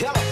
you